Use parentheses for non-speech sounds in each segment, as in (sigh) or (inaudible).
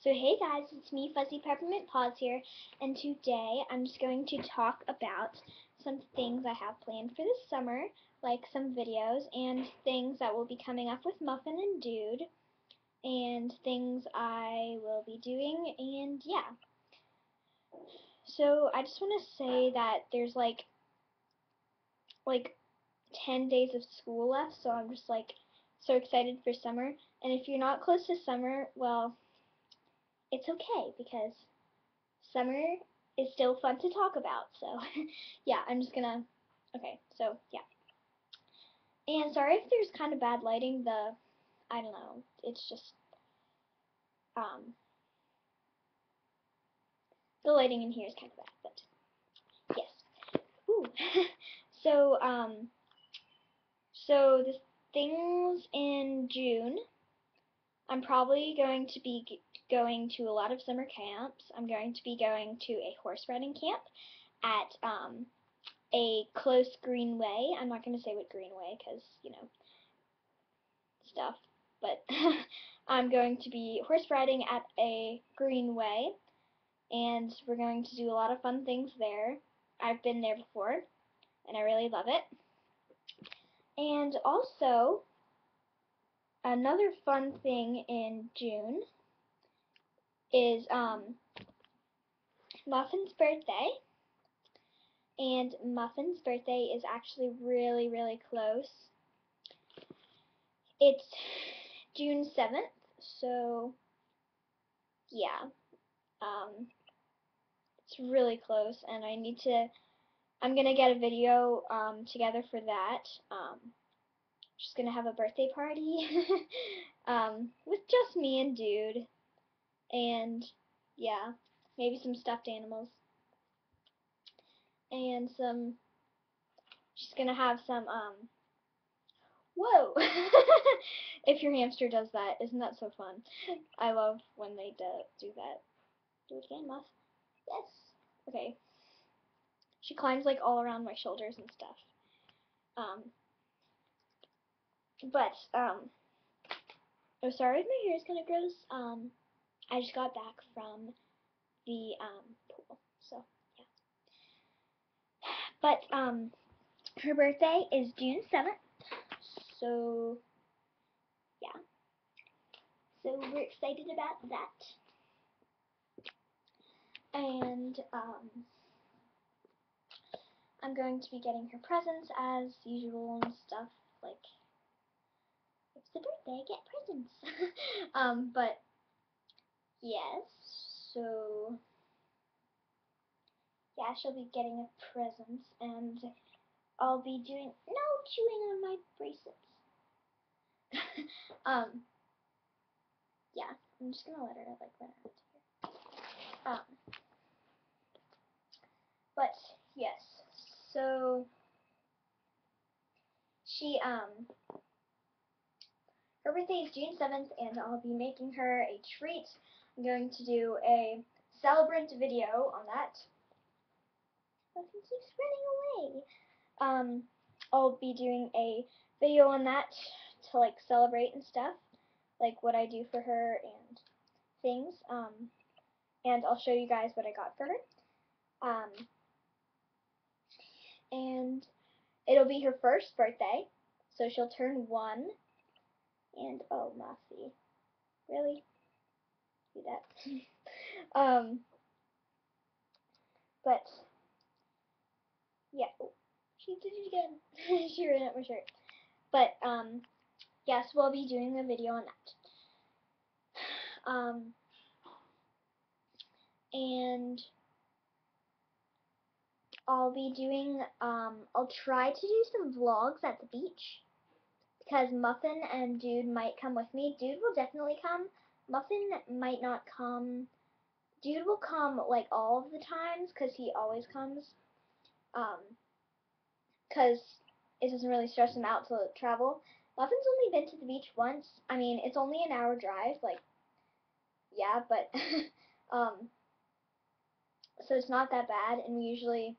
So hey guys, it's me, Fuzzy Peppermint Paws here, and today I'm just going to talk about some things I have planned for this summer, like some videos, and things that will be coming up with Muffin and Dude, and things I will be doing, and yeah. So I just want to say that there's like, like 10 days of school left, so I'm just like so excited for summer, and if you're not close to summer, well, it's okay because summer is still fun to talk about. So, (laughs) yeah, I'm just gonna. Okay, so yeah. And sorry if there's kind of bad lighting. The I don't know. It's just um the lighting in here is kind of bad, but yes. Ooh. (laughs) so um so the things in June. I'm probably going to be going to a lot of summer camps. I'm going to be going to a horse riding camp at um, a close greenway. I'm not going to say what greenway because, you know, stuff. But (laughs) I'm going to be horse riding at a greenway and we're going to do a lot of fun things there. I've been there before and I really love it. And also, another fun thing in June is um, Muffin's birthday. And Muffin's birthday is actually really, really close. It's June 7th, so yeah. Um, it's really close, and I need to, I'm going to get a video um, together for that. Um, going to have a birthday party (laughs) um, with just me and Dude and yeah, maybe some stuffed animals. And some, she's gonna have some, um, whoa! (laughs) if your hamster does that, isn't that so fun? I love when they do, do that. Do it again, Muff. Yes! Okay. She climbs like all around my shoulders and stuff. Um, but, um, oh sorry if my hair is kinda gross, um, I just got back from the um, pool, so yeah. But um, her birthday is June seventh, so yeah. So we're excited about that, and um, I'm going to be getting her presents as usual and stuff like. It's the birthday, get presents. (laughs) um, but Yes, so yeah, she'll be getting a present, and I'll be doing no chewing on my bracelets. (laughs) um, yeah, I'm just gonna let her like run around here. Um, but yes, so she um her birthday is June 7th, and I'll be making her a treat I'm going to do a celebrant video on that. Nothing keeps running away. Um, I'll be doing a video on that to like celebrate and stuff, like what I do for her and things. Um, and I'll show you guys what I got for her. Um, and it'll be her first birthday, so she'll turn one. And oh, Mossy, really? do that. (laughs) um, but yeah, oh, she did it again. (laughs) she ran up my shirt. But um, yes, we'll be doing a video on that. (sighs) Um, and I'll be doing, um, I'll try to do some vlogs at the beach because Muffin and Dude might come with me. Dude will definitely come, Muffin might not come. Dude will come like all of the times because he always comes. Um, because it doesn't really stress him out to travel. Muffin's only been to the beach once. I mean, it's only an hour drive. Like, yeah, but (laughs) um, so it's not that bad. And we usually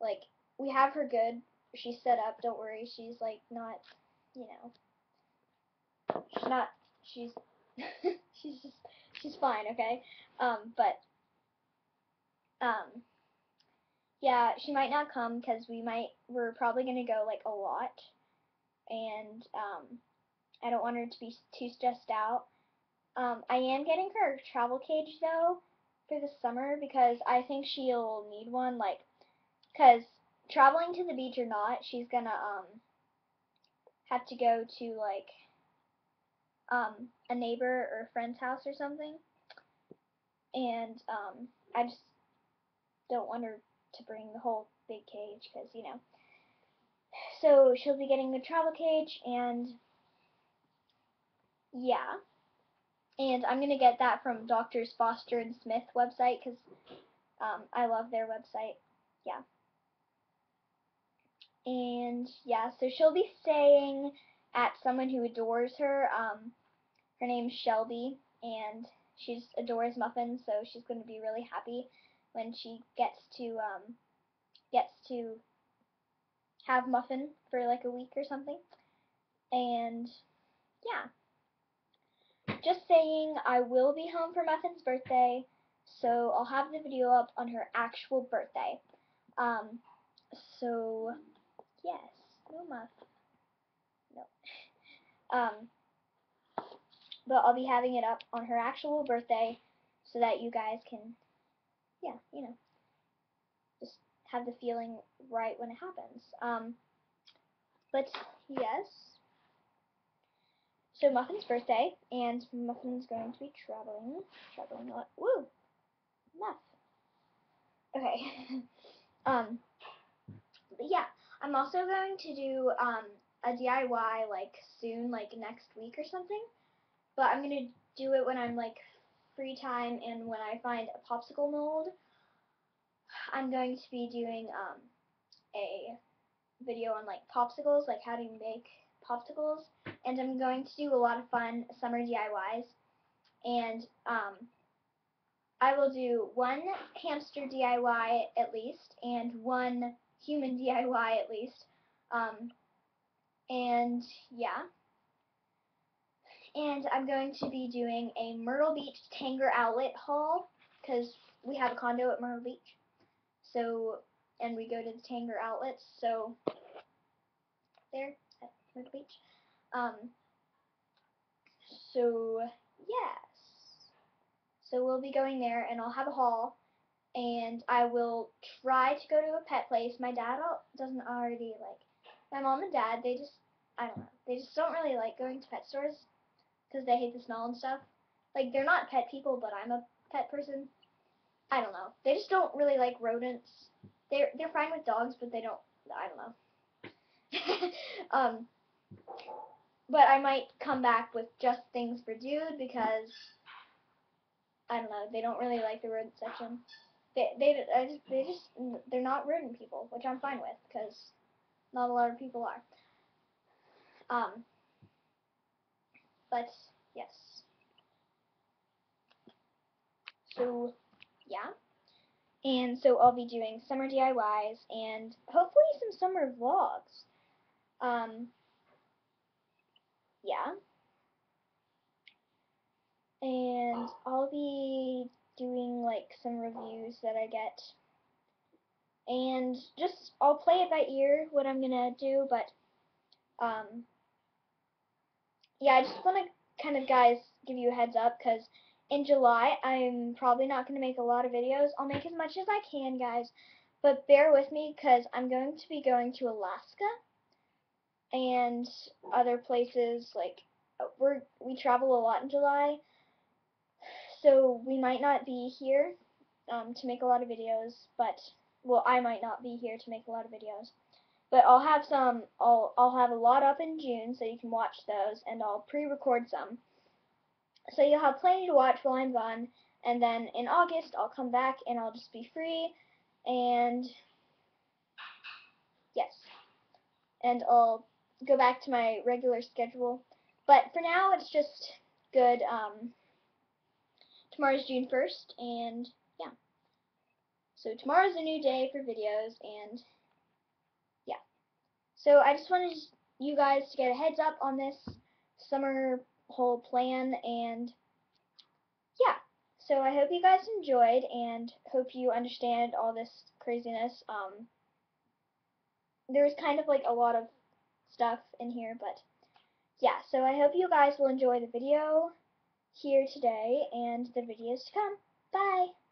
like we have her good. She's set up. Don't worry. She's like not, you know, she's not. She's (laughs) she's just she's fine, okay? Um, but um, yeah, she might not come because we might we're probably gonna go like a lot, and um, I don't want her to be too stressed out. Um, I am getting her a travel cage though for the summer because I think she'll need one. Like, cause traveling to the beach or not, she's gonna um have to go to like um a neighbor or a friend's house or something, and um I just don't want her to bring the whole big cage because you know. So she'll be getting the travel cage and yeah. And I'm to get that from Doctors Foster and Smith website because um, I love their website. Yeah. And yeah, so she'll be staying at someone who adores her. Um, her name's Shelby, and she adores muffins, so she's going to be really happy when she gets to um, gets to have muffin for like a week or something. And yeah just saying, I will be home for Muffin's birthday, so I'll have the video up on her actual birthday. Um, so, yes, no Muff, no. Um, but I'll be having it up on her actual birthday so that you guys can, yeah, you know, just have the feeling right when it happens. Um, but, yes, so Muffin's birthday, and Muffin's going to be traveling. Traveling a lot. Woo! Muff. Okay. (laughs) um, I'm also going to do um, a DIY like soon, like next week or something. But I'm going to do it when I'm like free time and when I find a popsicle mold. I'm going to be doing um, a video on like popsicles, like how to make popsicles, and I'm going to do a lot of fun summer DIYs. And um, I will do one hamster DIY at least, and one human DIY at least. Um, and yeah. And I'm going to be doing a Myrtle Beach Tanger Outlet haul, because we have a condo at Myrtle Beach. So, and we go to the Tanger outlets, so there at Myrtle Beach. Um, so, yes. So we'll be going there, and I'll have a haul, and I will try to go to a pet place. My dad doesn't already, like, my mom and dad, they just, I don't know, they just don't really like going to pet stores because they hate the smell and stuff. Like, they're not pet people, but I'm a pet person. I don't know. They just don't really like rodents. They're, they're fine with dogs, but they don't, I don't know. (laughs) um, but I might come back with just things for dude because I don't know. They don't really like the rodent section. They they I just, they just they're not rodent people, which I'm fine with because not a lot of people are. Um. But yes. So yeah. And so I'll be doing summer DIYs and hopefully some summer vlogs. Um, yeah. And I'll doing like some reviews that I get. And just, I'll play it by ear what I'm gonna do, but, um, yeah, I just want to kind of, guys, give you a heads up, because in July, I'm probably not going to make a lot of videos. I'll make as much as I can, guys, but bear with me, because I'm going to be going to Alaska and other places like we're we travel a lot in July so we might not be here um, to make a lot of videos but well I might not be here to make a lot of videos but I'll have some I'll I'll have a lot up in June so you can watch those and I'll pre-record some so you'll have plenty to watch while I'm gone and then in August I'll come back and I'll just be free and yes and I'll go back to my regular schedule. But for now, it's just good. Um, tomorrow's June 1st, and yeah. So tomorrow's a new day for videos, and yeah. So I just wanted you guys to get a heads up on this summer whole plan, and yeah. so I hope you guys enjoyed and hope you understand all this craziness. Um, there's kind of like a lot of stuff in here, but yeah, so I hope you guys will enjoy the video here today and the videos to come. Bye!